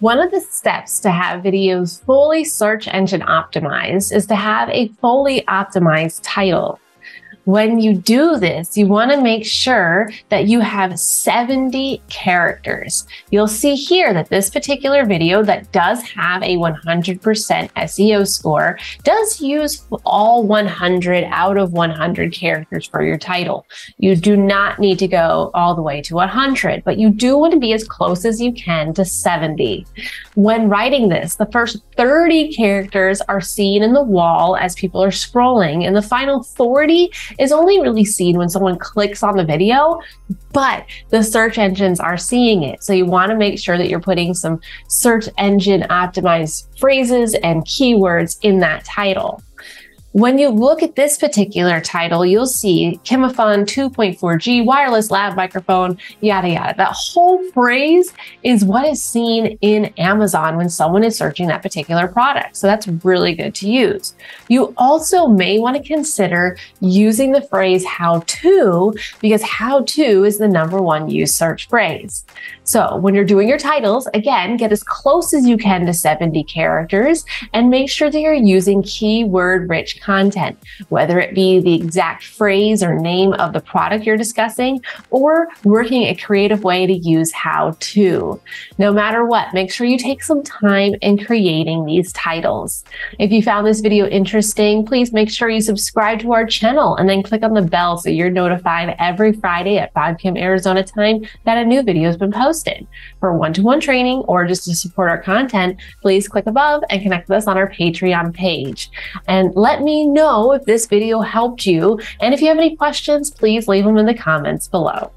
One of the steps to have videos fully search engine optimized is to have a fully optimized title. When you do this, you want to make sure that you have 70 characters. You'll see here that this particular video that does have a 100% SEO score does use all 100 out of 100 characters for your title. You do not need to go all the way to 100, but you do want to be as close as you can to 70. When writing this, the first 30 characters are seen in the wall as people are scrolling, and the final 40 is only really seen when someone clicks on the video, but the search engines are seeing it. So you want to make sure that you're putting some search engine optimized phrases and keywords in that title. When you look at this particular title, you'll see Kimafun 2.4G wireless lab microphone, yada, yada. That whole phrase is what is seen in Amazon when someone is searching that particular product. So that's really good to use. You also may want to consider using the phrase how to because how to is the number one used search phrase. So when you're doing your titles, again, get as close as you can to 70 characters and make sure that you're using keyword rich content, whether it be the exact phrase or name of the product you're discussing, or working a creative way to use how to. No matter what, make sure you take some time in creating these titles. If you found this video interesting, please make sure you subscribe to our channel and then click on the bell so you're notified every Friday at 5 p.m. Arizona time that a new video has been posted. For one-to-one training or just to support our content, please click above and connect with us on our Patreon page. And let me me know if this video helped you. And if you have any questions, please leave them in the comments below.